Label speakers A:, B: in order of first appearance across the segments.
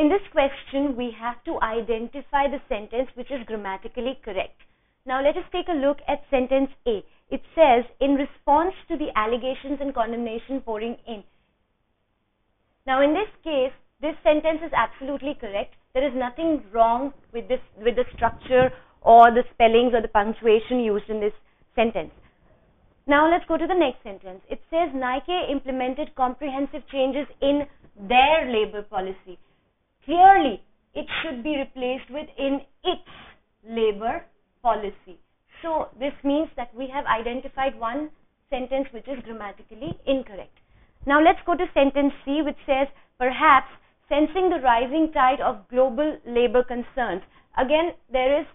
A: in this question, we have to identify the sentence which is grammatically correct. Now let us take a look at sentence A. It says, in response to the allegations and condemnation pouring in. Now in this case, this sentence is absolutely correct. There is nothing wrong with this, with the structure or the spellings or the punctuation used in this sentence. Now let's go to the next sentence. It says Nike implemented comprehensive changes in their labor policy. Clearly, it should be replaced with in its labor policy. So this means that we have identified one sentence which is grammatically incorrect. Now let's go to sentence C which says perhaps sensing the rising tide of global labor concerns. Again, there is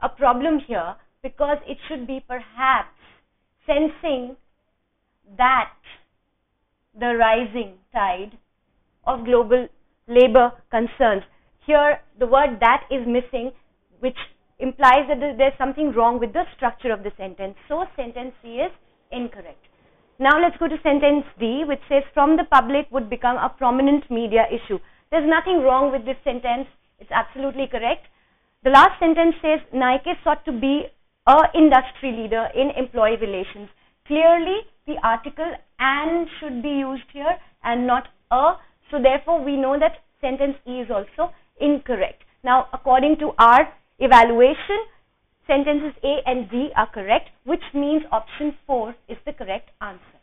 A: a problem here because it should be perhaps sensing that the rising tide of global labor concerns. Here, the word that is missing, which implies that there's something wrong with the structure of the sentence. So, sentence C is incorrect. Now, let's go to sentence D, which says, from the public would become a prominent media issue. There's nothing wrong with this sentence. It's absolutely correct. The last sentence says, Nike sought to be a industry leader in employee relations. Clearly, the article and should be used here and not a. So, therefore, we know that sentence E is also incorrect. Now, according to our evaluation, sentences A and D are correct, which means option 4 is the correct answer.